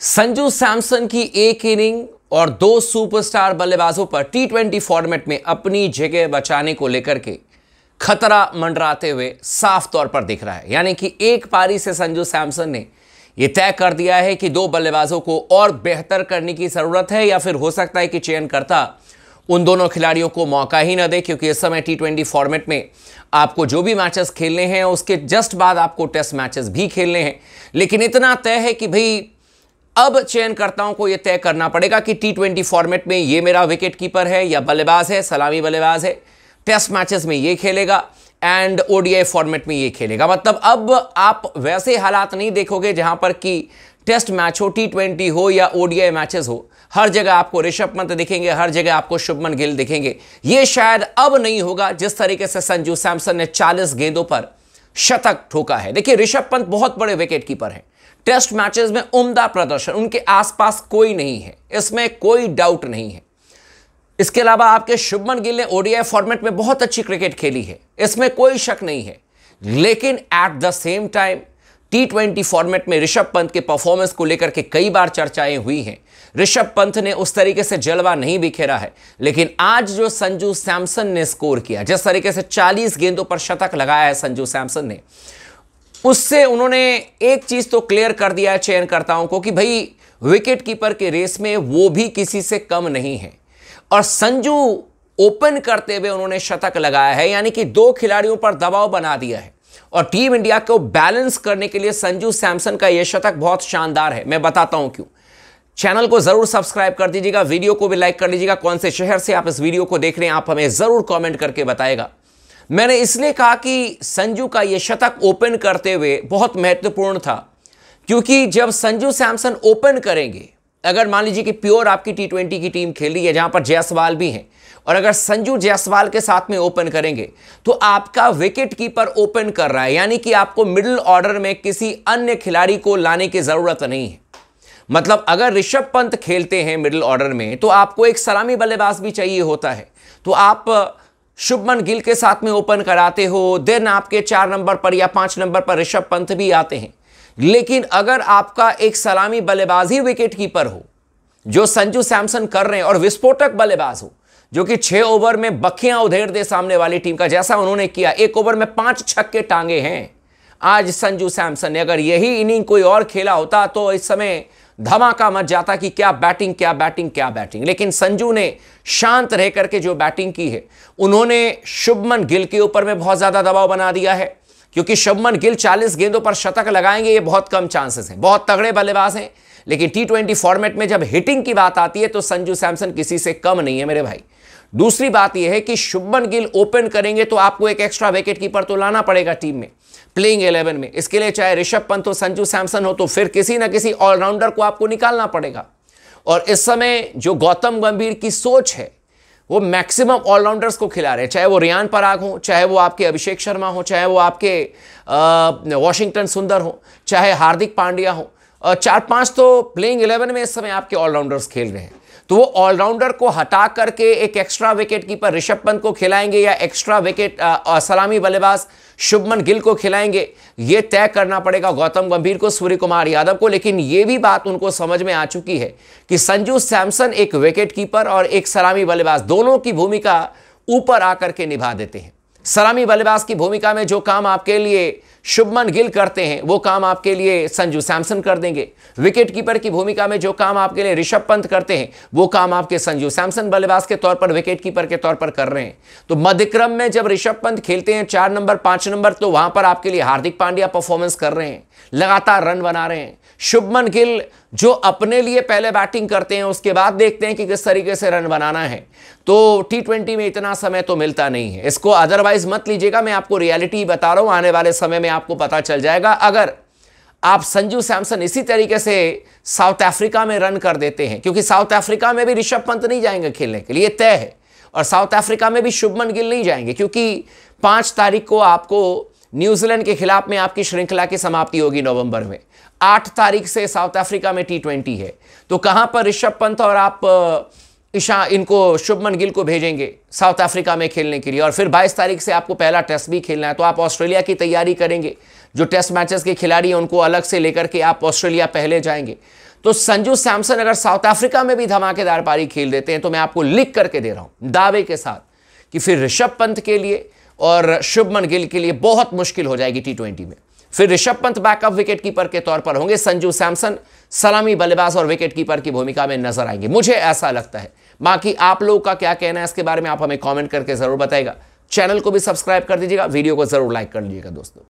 संजू सैमसन की एक इनिंग और दो सुपरस्टार बल्लेबाजों पर टी ट्वेंटी फॉर्मेट में अपनी जगह बचाने को लेकर के खतरा मंडराते हुए साफ़ तौर पर दिख रहा है। यानी कि एक पारी से संजू सैमसन ने यह तय कर दिया है कि दो बल्लेबाजों को और बेहतर करने की ज़रूरत है या फिर हो सकता है कि चयन करता उन दोनों खिलाड़ियों को मौका ही ना दे, क्योंकि इस समय टी ट्वेंटी फॉर्मेट में आपको जो भी मैचेस खेलने हैं, उसके जस्ट बाद आपको टेस्ट मैचेस भी खेलने हैं। लेकिन इतना तय है कि भाई अब चयनकर्ताओं को यह तय करना पड़ेगा कि टी ट्वेंटी फॉर्मेट में ये मेरा विकेट कीपर है या बल्लेबाज है, सलामी बल्लेबाज है। टेस्ट मैचेस में ये खेलेगा एंड ओडीआई फॉर्मेट में ये खेलेगा। मतलब अब आप वैसे हालात नहीं देखोगे जहाँ पर कि टेस्ट मैच हो टी ट्वेंटी हो या ओडीआई मैचेस हो। हर जगह आपको ऋषभ पंत दिखेंगे, हर जगह आपको शुभमन गिल दिखेंगे। ये शायद अब नहीं होगा जिस तरीके से संजू सैमसन ने 40 गेंदों पर शतक ठोका है। देखिए, ऋषभ पंत बहुत बड़े विकेट कीपर हैं। टेस्ट मैचेस में उम्दा प्रदर्शन, उनके आसपास कोई नहीं है, इसमें कोई डाउट नहीं है। इसके अलावा आपके शुभमन गिल ने ओडीआई फॉर्मेट में बहुत अच्छी क्रिकेट खेली है, इसमें कोई शक नहीं है। लेकिन at the same time T twenty format में ऋषभ पंत के परफॉर्मेंस को लेकर के कई बार चर्चाएँ हुई हैं। ऋषभ पंत ने उस तरीके से जलवा नहीं बिखेरा है, लेकिन आज जो संजू सैमसन ने स्कोर किया, जिस तरीके से 40 गेंदों पर शतक लगाया है संजू सैमसन ने उससे उन्होंने एक चीज़ तो क्लियर कर दिया है चयनकर्ताओं को कि भाई विकेट कीपर के रेस में वो भी किसी से कम नहीं है। और संजू ओपन करते हुए उन्होंने शतक लगाया है, यानी कि दो खिलाड़ियों पर दबाव बना दिया है। और टीम इंडिया को बैलेंस करने के लिए संजू सैमसन का यह शतक बहुत शानदार है। मैं बताता हूँ क्यों। चैनल को ज़रूर सब्सक्राइब कर दीजिएगा वीडियो को भी लाइक कर लीजिएगा। कौन से शहर से आप इस वीडियो को देख रहे हैं, आप हमें ज़रूर कमेंट करके बताएगा। मैंने इसलिए कहा कि संजू का यह शतक ओपन करते हुए बहुत महत्वपूर्ण था, क्योंकि जब संजू सैमसन ओपन करेंगे, अगर मान लीजिए कि प्योर आपकी टी ट्वेंटी की टीम खेल रही है, जहाँ पर जायसवाल भी हैं, और अगर संजू जायसवाल के साथ में ओपन करेंगे तो आपका विकेट कीपर ओपन कर रहा है, यानी कि आपको मिडिल ऑर्डर में किसी अन्य खिलाड़ी को लाने की ज़रूरत नहीं है। मतलब अगर ऋषभ पंत खेलते हैं मिडिल ऑर्डर में तो आपको एक सलामी बल्लेबाज भी चाहिए होता है। तो आप शुभमन गिल के साथ में ओपन कराते हो, देन आपके चार नंबर पर या पाँच नंबर पर ऋषभ पंत भी आते हैं। लेकिन अगर आपका एक सलामी बल्लेबाज ही विकेट कीपर हो, जो संजू सैमसन कर रहे हैं और विस्फोटक बल्लेबाज हो, जो कि छह ओवर में बखियाँ उधेड़ दे सामने वाली टीम का, जैसा उन्होंने किया, एक ओवर में पाँच छक्के टांगे हैं, आज संजू सैमसन ने। अगर यही इनिंग कोई और खेला होता तो इस समय धमाका मच जाता कि क्या बैटिंग क्या बैटिंग क्या बैटिंग। लेकिन संजू ने शांत रह करके जो बैटिंग की है, उन्होंने शुभमन गिल के ऊपर में बहुत ज़्यादा दबाव बना दिया है, क्योंकि शुभमन गिल 40 गेंदों पर शतक लगाएँगे, ये बहुत कम चांसेस हैं। बहुत तगड़े बल्लेबाज हैं, लेकिन टी फॉर्मेट में जब हिटिंग की बात आती है तो संजू सैमसन किसी से कम नहीं है मेरे भाई। दूसरी बात यह है कि शुभमन गिल ओपन करेंगे तो आपको एक एक्स्ट्रा विकेट कीपर तो लाना पड़ेगा टीम में प्लेइंग इलेवन में। इसके लिए चाहे ऋषभ पंत हो, संजू सैमसन हो तो फिर किसी ना किसी ऑलराउंडर को आपको निकालना पड़ेगा। और इस समय जो गौतम गंभीर की सोच है, वो मैक्सिमम ऑलराउंडर्स को खिला रहे हैं। चाहे वो रियान पराग हो, चाहे वो आपके अभिषेक शर्मा हो, चाहे वो आपके वॉशिंगटन सुंदर हो, चाहे हार्दिक पांड्या हो चार पाँच तो प्लेइंग इलेवन में इस समय आपके ऑलराउंडर्स खेल रहे हैं। तो वो ऑलराउंडर को हटा करके एक extra wicket keeper Rishabh Pant को खिलाएँगे या एक्स्ट्रा विकेट सलामी बल्लेबाज शुभमन गिल को खिलाएँगे, ये तय करना पड़ेगा गौतम गंभीर को सूर्य कुमार यादव को। लेकिन ये भी बात उनको समझ में आ चुकी है कि संजू सैमसन एक विकेट कीपर और एक सलामी बल्लेबाज दोनों की भूमिका ऊपर आकर के निभा देते हैं। सलामी बल्लेबाज की भूमिका में जो काम आपके लिए शुभमन गिल करते हैं, वो काम आपके लिए संजू सैमसन कर देंगे। विकेट कीपर की भूमिका में जो काम आपके लिए ऋषभ पंत करते हैं, वो काम आपके संजू सैमसन बल्लेबाज के तौर पर, विकेट कीपर के तौर पर कर रहे हैं। तो मध्यक्रम में जब ऋषभ पंत खेलते हैं, चार नंबर, पाँच नंबर तो वहाँ पर आपके लिए हार्दिक पांड्या परफॉर्मेंस कर रहे हैं, लगातार रन बना रहे हैं। शुभमन गिल जो अपने लिए पहले बैटिंग करते हैं, उसके बाद देखते हैं कि किस तरीके से रन बनाना है। तो टी ट्वेंटी में इतना समय तो मिलता नहीं है। इसको अदरवाइज़ मत लीजिएगा, मैं आपको रियलिटी बता रहा हूँ, आने वाले समय में आपको पता चल जाएगा। अगर आप संजू सैमसन इसी तरीके से साउथ अफ्रीका में रन कर देते हैं, क्योंकि साउथ अफ्रीका में भी ऋषभ पंत नहीं जाएँगे खेलने के लिए, तय है। और साउथ अफ्रीका में भी शुभमन गिल नहीं जाएँगे, क्योंकि पाँच तारीख को आपको न्यूजीलैंड के खिलाफ में आपकी श्रृंखला की समाप्ति होगी नवंबर में। आठ तारीख से साउथ अफ्रीका में टी है। तो कहाँ पर ऋषभ पंत और आप ईशा, इनको शुभमन गिल को भेजेंगे साउथ अफ्रीका में खेलने के लिए। और फिर 22 तारीख से आपको पहला टेस्ट भी खेलना है तो आप ऑस्ट्रेलिया की तैयारी करेंगे। जो टेस्ट मैचेस के खिलाड़ी हैं, उनको अलग से लेकर के आप ऑस्ट्रेलिया पहले जाएँगे। तो संजू सैमसन अगर साउथ अफ्रीका में भी धमाकेदार पारी खेल देते हैं तो मैं आपको लिख करके दे रहा हूँ दावे के साथ कि फिर ऋषभ पंत के लिए और शुभमन गिल के लिए बहुत मुश्किल हो जाएगी टी में। फिर Rishabh Pant backup wicket keeper के तौर पर होंगे। संजू सैमसन सलामी बल्लेबाज और विकेट कीपर की भूमिका में नज़र आएँगे। मुझे ऐसा लगता है। बाकी आप लोगों का क्या कहना है इसके बारे में आप हमें कॉमेंट करके ज़रूर बताएगा चैनल को भी सब्सक्राइब कर दीजिएगा। वीडियो को ज़रूर लाइक कर लीजिएगा दोस्तों।